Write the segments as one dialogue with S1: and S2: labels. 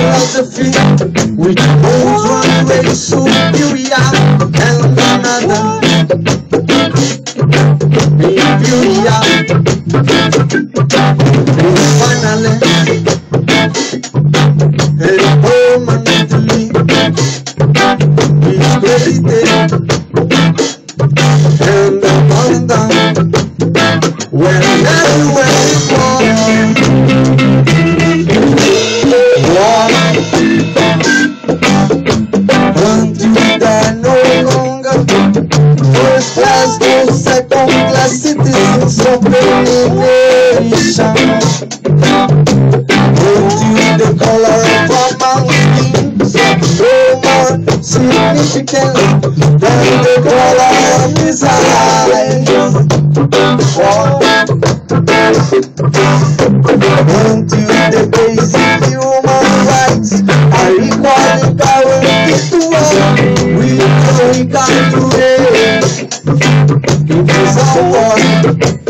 S1: philosophy, which goes one way so you nation. Until the color of mouth is no more significant than the color of his eyes. Until the basic human rights are equally guaranteed to us, we know we can it. It is our one.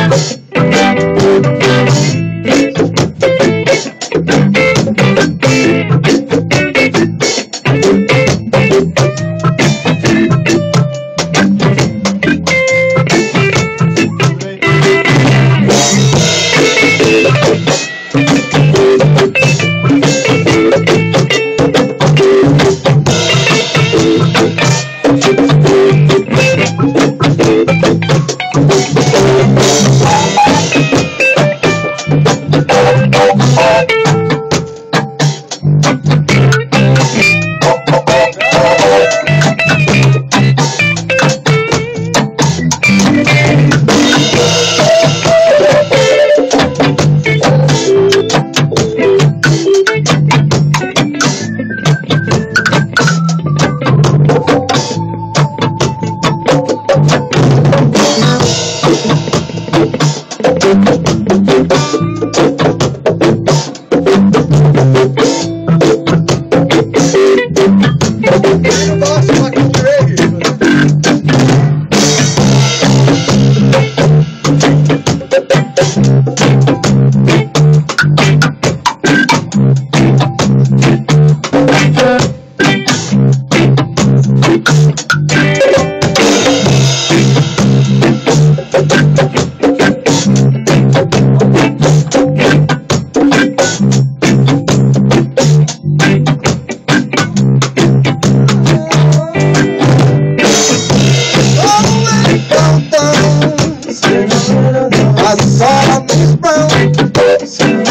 S1: saw